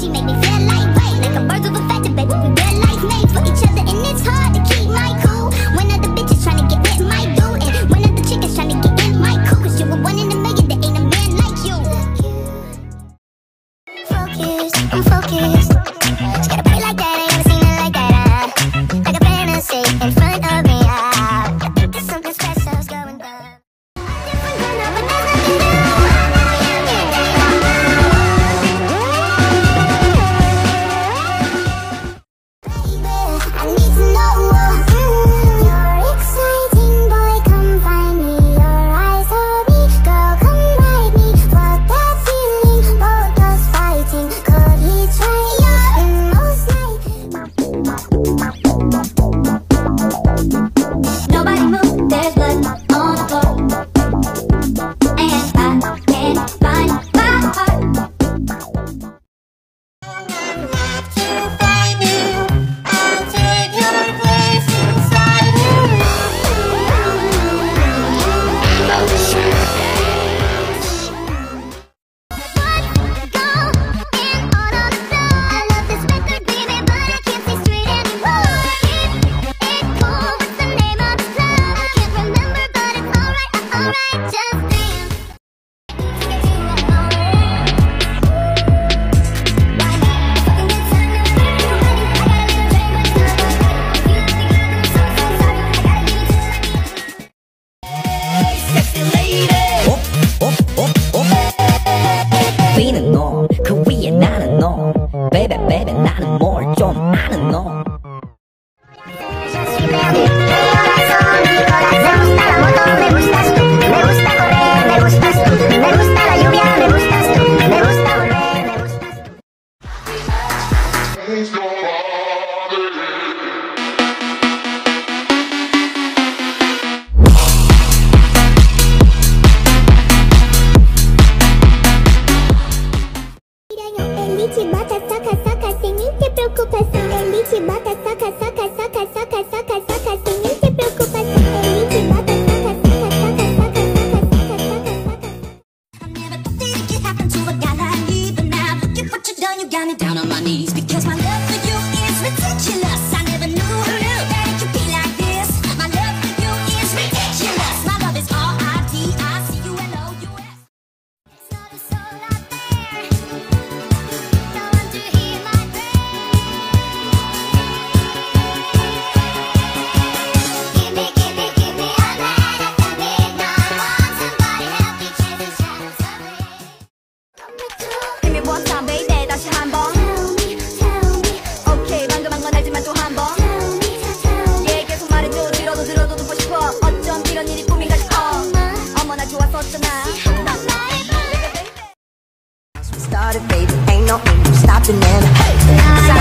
She make me Please go. down on my knees because my Started, baby, ain't no, ain't no stopping, and hey,